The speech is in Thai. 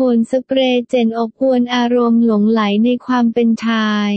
โคนสเปรย์เจนอบอวนอารมณ์หลงไหลในความเป็นชาย